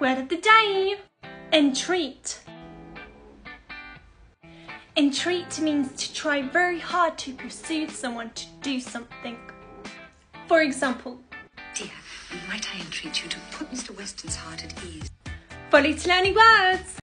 Word of the day entreat. Entreat means to try very hard to persuade someone to do something. For example, Dear, might I entreat you to put Mr. Weston's heart at ease? fully to learning words.